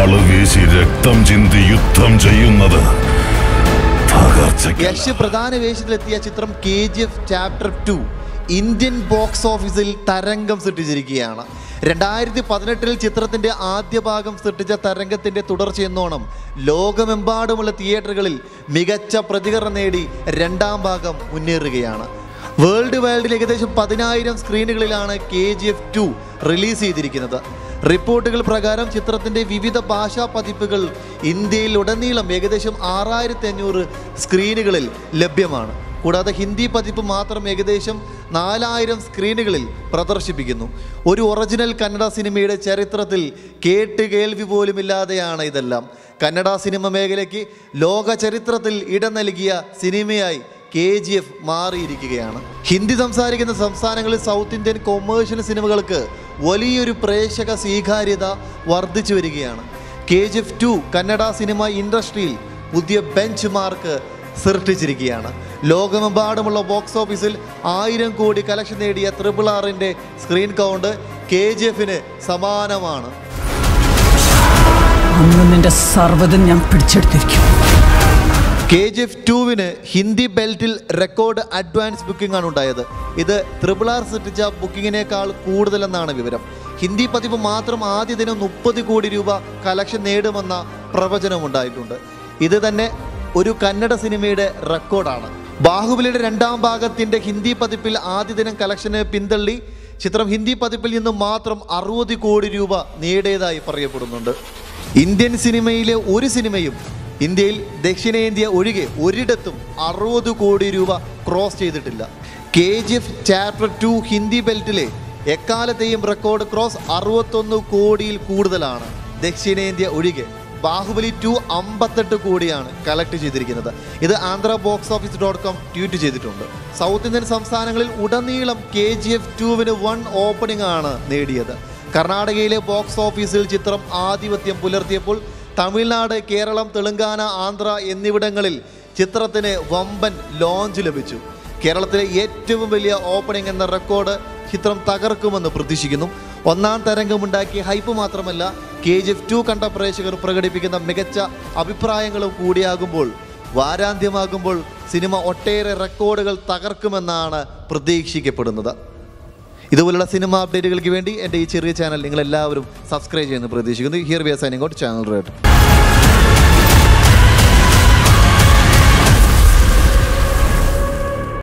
വാൾ വീശി രക്തം ചിന്തി യുദ്ധം ചെയ്യുന്നത് യശ് പ്രധാന വേഷത്തിലെത്തിയ ചിത്രം K G F chapter two Indian box ഓഫീസിൽ തരംഗം സൃഷ്ടിച്ചിരിക്കുകയാണ്. രണ്ടായിരത്തി പതിനെട്ടിൽ ചിത്രത്തിന്റെ ആദ്യ ഭാഗം സൃഷ്ടിച്ച തരംഗത്തിന്റെ തുടർച്ചയെന്നോണം ലോകമെമ്പാടുമുള്ള തിയേറ്ററുകളിൽ മികച്ച പ്രതികരണം നേടി രണ്ടാം ഭാഗം മുന്നേറുകയാണ്. വേൾഡ് വൈഡിൽ ഏകദേശം പതിനായിരം സ്ക്രീനുകളിലാണ് K G F two release ചെയ്തിരിക്കുന്നത്. റിപ്പോർട്ടുകൾ പ്രകാരം ചിത്രത്തിന്റെ വിവിധ ഭാഷാ പതിപ്പുകൾ ഇന്ത്യയിൽ ഉടനീളം ഏകദേശം ആറായിരത്തി അഞ്ഞൂറ് സ്ക്രീനുകളിൽ ലഭ്യമാണ്. കൂടാതെ ഹിന്ദി പതിപ്പ് മാത്രം ഏകദേശം നാലായിരം സ്ക്രീനുകളിൽ പ്രദർശിപ്പിക്കുന്നു. ഒരു ഒറിജിനൽ കന്നഡ സിനിമയുടെ ചരിത്രത്തിൽ കേട്ട് കേൾവി പോലുമില്ലാതെയാണ് ഇതെല്ലാം. കന്നഡ സിനിമ മേഖലയ്ക്ക് ലോക ചരിത്രത്തിൽ ഇടം നൽകിയ സിനിമയായി കെ ജി എഫ് മാറിയിരിക്കുകയാണ്. ഹിന്ദി സംസാരിക്കുന്ന സംസ്ഥാനങ്ങളിൽ സൗത്ത് ഇന്ത്യൻ കൊമേഴ്ഷ്യൽ സിനിമകൾക്ക് വലിയൊരു പ്രേക്ഷക സ്വീകാര്യത വർദ്ധിച്ചു വരികയാണ്. K G F two Kannada cinema ഇൻഡസ്ട്രിയിൽ പുതിയ ബെഞ്ച് മാർക്ക് സൃഷ്ടിച്ചിരിക്കുകയാണ്. ലോകമെമ്പാടുമുള്ള ബോക്സ് ഓഫീസിൽ ആയിരം കോടി കലക്ഷൻ നേടിയ ത്രിപിൾ ആറിന്റെ സ്ക്രീൻ കൗണ്ട് കെ ജി എഫിന് സമാനമാണ്. നിന്റെ സർവതും ഞാൻ പിടിച്ചെടുത്തിരിക്കും. കെ ജി എഫ് ടുവിന് ഹിന്ദി ബെൽറ്റിൽ റെക്കോർഡ് അഡ്വാൻസ് ബുക്കിംഗ് ആണ് ഉണ്ടായത്. ഇത് ത്രിപിൾ ആർ സൃഷ്ടിച്ച ബുക്കിങ്ങിനേക്കാൾ കൂടുതലെന്നാണ് വിവരം. ഹിന്ദി പതിപ്പ് മാത്രം ആദ്യ ദിനം മുപ്പത് കോടി രൂപ കലക്ഷൻ നേടുമെന്ന പ്രവചനം ഉണ്ടായിട്ടുണ്ട്. ഇത് തന്നെ ഒരു കന്നഡ സിനിമയുടെ റെക്കോർഡാണ് ബാഹുബലിയുടെ രണ്ടാം ഭാഗത്തിന്റെ ഹിന്ദി പതിപ്പിൽ ആദ്യ ദിനം കലക്ഷന് പിന്തള്ളി. ചിത്രം ഹിന്ദി പതിപ്പിൽ നിന്ന് മാത്രം അറുപത് കോടി രൂപ നേടിയതായി പറയപ്പെടുന്നുണ്ട്. ഇന്ത്യൻ സിനിമയിലെ ഒരു സിനിമയും ഇന്ത്യയിൽ ദക്ഷിണേന്ത്യ ഒഴികെ ഒരിടത്തും അറുപത് കോടി രൂപ ക്രോസ് ചെയ്തിട്ടില്ല. K G F chapter two Hindi ബെൽറ്റിലെ എക്കാലത്തെയും റെക്കോർഡ് ക്രോസ് അറുപത്തൊന്ന് കോടിയിൽ കൂടുതലാണ്. ദക്ഷിണേന്ത്യ ഒഴികെ ബാഹുബലി ടു അമ്പത്തെട്ട് കോടിയാണ് കളക്ട് ചെയ്തിരിക്കുന്നത്. ഇത് Andhra box office dot com tweet ചെയ്തിട്ടുണ്ട്. സൗത്ത് ഇന്ത്യൻ സംസ്ഥാനങ്ങളിൽ ഉടനീളം കെ ജി എഫ് ടുവിന് വൺ ഓപ്പണിംഗ് ആണ് നേടിയത്. കർണാടകയിലെ ബോക്സ് ഓഫീസിൽ ചിത്രം ആധിപത്യം പുലർത്തിയപ്പോൾ തമിഴ്നാട് കേരളം തെലങ്കാന ആന്ധ്ര എന്നിവിടങ്ങളിൽ ചിത്രത്തിന് വമ്പൻ ലോഞ്ച് ലഭിച്ചു. കേരളത്തിലെ ഏറ്റവും വലിയ ഓപ്പണിംഗ് എന്ന റെക്കോർഡ് ചിത്രം തകർക്കുമെന്ന് പ്രതീക്ഷിക്കുന്നു. ഒന്നാം തരംഗമുണ്ടാക്കിയ ഹൈപ്പ് മാത്രമല്ല കെ ജി എഫ് ടു കണ്ട പ്രേക്ഷകർ പ്രകടിപ്പിക്കുന്ന മികച്ച അഭിപ്രായങ്ങളും കൂടിയാകുമ്പോൾ വാരാന്ത്യമാകുമ്പോൾ സിനിമ ഒട്ടേറെ റെക്കോർഡുകൾ തകർക്കുമെന്നാണ് പ്രതീക്ഷിക്കപ്പെടുന്നത്. ഇതുപോലുള്ള സിനിമ അപ്ഡേറ്റുകൾക്ക് വേണ്ടി എന്റെ ഈ ചെറിയ ചാനൽ നിങ്ങൾ എല്ലാവരും സബ്സ്ക്രൈബ് ചെയ്യുന്നു പ്രതീക്ഷിക്കുന്നു. Here we are signing out channel rad